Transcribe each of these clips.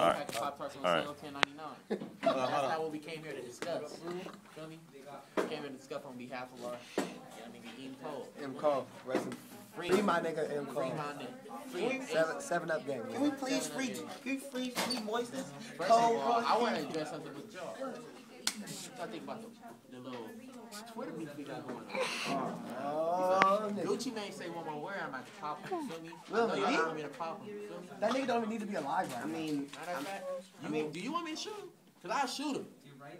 All Pack of Pop Tarts on All right. sale, ten ninety nine. That's not what we came here to discuss. Feel me? We came here to discuss on behalf of our, yeah, nigga, Ian Cole. M. Cole. Rest in Free, free my nigga M. free Cole. my nigga. Free. Seven, seven up game. Can we please free, can we free, free moistness? First of all, I want to address something with y'all. I think about the, the little Twitter beef we got going on. Oh, nigga. Gucci Mane say one more word, I'm about to pop him. Feel me? I Will know he? y'all want me to pop him. Feel me? That nigga don't even need to be alive right I now. mean, Matter of fact, you, I mean- do you want me to shoot him? Cause I'll shoot him.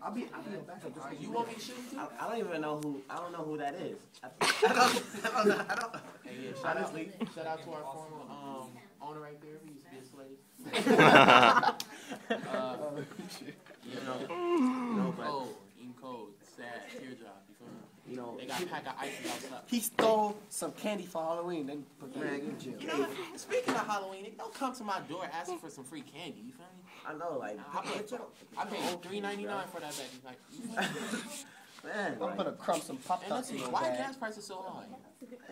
I'll be, I'll be your backup. just You want me to shoot him too? I, I don't even know who, I don't know who that is. I, I don't, I don't know, I don't. Hey, yeah, shout Honestly. out, shout out to our former um, owner right there. He used to be a slave. uh, you know, No, but, cold, in cold, sad, teardrop. You feel me? you know, They got a pack of ice outside. He stole some candy for Halloween, then put the nigga in jail. You know, what? speaking of Halloween, nigga, don't come to my door asking for some free candy. You feel me? I know, like, I paid, I paid three ninety nine for that bag. Like, you feel me? man, I'm like, gonna crumb some pop and tarts in listen, why bag. gas prices so high?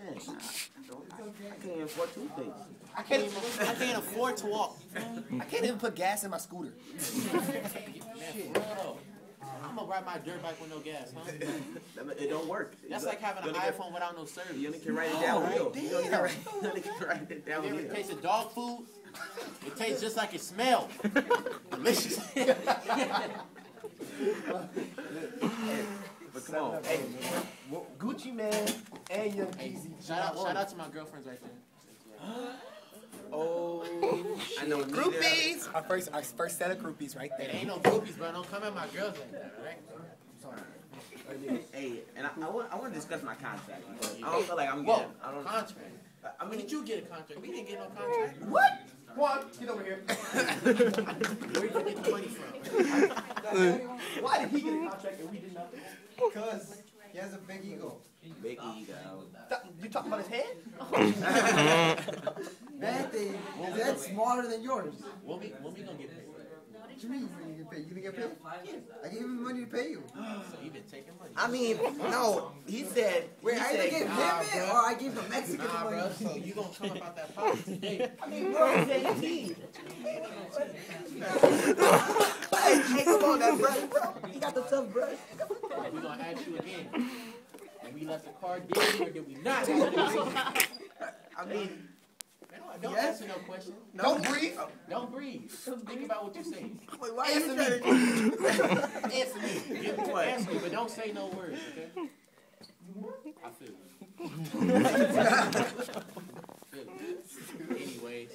man, I, I can't afford toothpaste. I can't even, I can't afford to walk. You feel me? I can't even put gas in my scooter. Man, for real though. I'm gonna ride my dirt bike with no gas, huh? It don't work. That's You like having an you only iPhone without no service. You only can write it down Oh, You only can write, you only can write it You ever downhill. tasted dog food? It tastes just like it smells. Delicious. But come on, Hey, Gucci Mane and Young hey, Jeezy. shout out, shout out to my girlfriends right there. oh, I know Groupies. Our first, our first set of groupies right there. there ain't no groupies, bro. Don't come at my girls like that, right? Hey, and I, I want, I want to discuss my contract. I don't feel like I'm Whoa, getting. I don't. contract. I mean, did you get a contract? We didn't get no contract. What? Juan, get over here. Where you get the money from? Why did he get a contract and we did nothing? Because he has a big ego. big ego. You talking about his head? That thing, that's smaller than yours. When we, when we gonna get paid? What you mean when you get paid? You gonna get paid? I gave him money to pay you. So you been taking money. I mean, no. He said. Wait, he I either said, gave him Nah, it or I gave the Mexican Nah, the bro. So you gonna come about that politics? Hey, I mean, bro, he said he Hey, hey, come on, that brother, bro. He got the tough brush. we gonna ask you again. And we left the car dead or did we not? I mean, don't Yes. answer no question. Don't breathe. Don't breathe. Think about what you're saying. wait, why you trying to? Answer me. Give me answer me, but don't say no words, okay? I feel you. feel you. Anyways,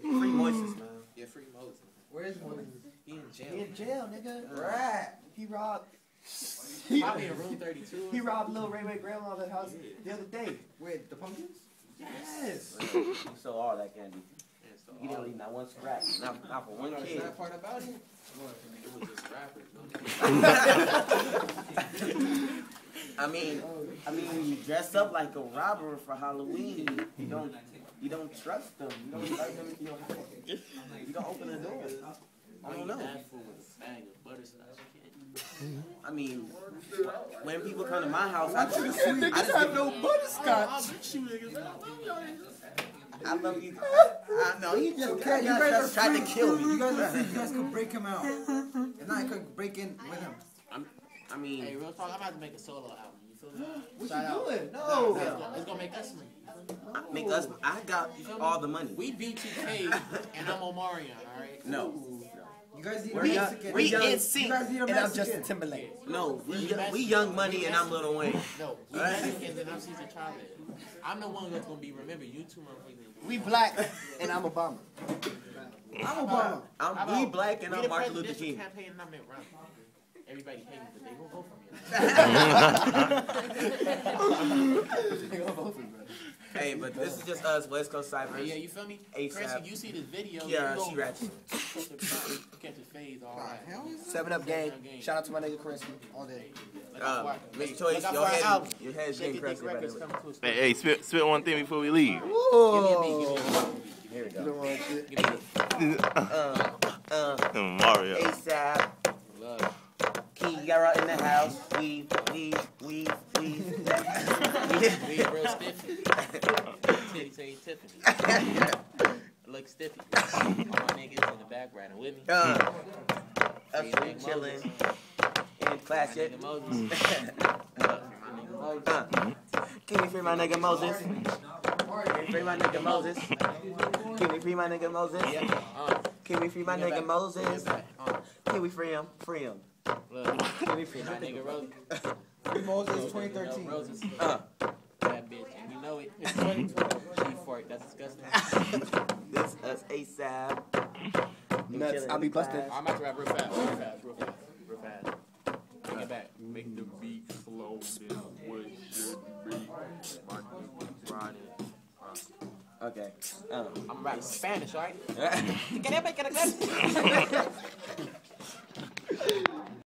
Free moistness, man. yeah, free Moses. Where's Moses? He in jail. He jail. in jail, nigga. Uh. Right. He robbed. Probably in room 32. He robbed Lil Ray Ray grandmother's house the other day. With the pumpkins? Yes. You stole all that candy. Yeah, You didn't leave not one scratch. Not, not for one the kid. sad part about it, it was just rappers. I mean, I mean, when you dress up like a robber for Halloween, you don't, you don't trust them. You don't like them. You don't, you don't open the door. I don't know. That fool with a bag of butterscotch candy. I mean, when people come to my house, I just, I just have give, no butterscotch. I love you. I know he just, Okay, you guys are just tried to kill me. You guys are free. You guys could break him out. And I could break in with him. I mean, Hey, real talk, I'm about to make a solo album. You feel me? What Shout you out. doing? Nah, No. It's gonna, it's gonna make us money. Make us. I got all the money. We B2K and I'm Omarion, alright? No, You guys need a We're young- Mexican. we young- You guys need a And I'm Mexican. Justin Timberlake. no, we we young money and I'm Lil Wayne. No, we Alright. Mexicans and I'm Cesar Chavez. I'm the one that's gonna be remembered. You two motherfuckers. We black and I'm Obama. I'm Obama. I'm How we black and we I'm the Martin Luther King. campaign and I'm at Ron. Everybody hates me, but they gonna vote for me. Hey, but this is just us, West Coast Cyphers. Yeah, you feel me? ASAP. Chris, you see this video, Yeah, you she ratchet. catch the- catch his phase all right. Seven up gang. Shout out to my nigga Chris all day. Look out Uh, for Mr. look Choice, out your for our head, your head's Shake getting It Dick crusty by the way. coming to a Hey, hey, spit, spit one thing before we leave. Give me a beat, give me a beat. Here we You go. don't want shit. Give me a Uh, uh, Mario. ASAP. beat. Love. Kiara in the house. We, we, we, we. We real stiff. Titty say Tiffany. look stiffy. All my niggas in the back riding with me. Uh, us Free chilling in class My yet. nigga Moses. Uh, my nigga Moses. Uh, can we free my nigga Moses? Can we free my nigga Moses? Can we free my nigga Moses? Yeah. Can we free my bring it nigga. Moses? Bring it back. Can we free him? Free him. Can we free My nigga Rose. Moses Rose, 2013. Roses. Uh, Bad bitch. And you know it. It's 2020. She fork. That's disgusting. this us ASAP. We Nuts, I'll be in busted. I'm about to rap real fast. Real fast. Real fast. Real fast. Bring it back. Make the beat slow, then what should be? My niggas riding. Okay. Um. I'm rapping Spanish, alright?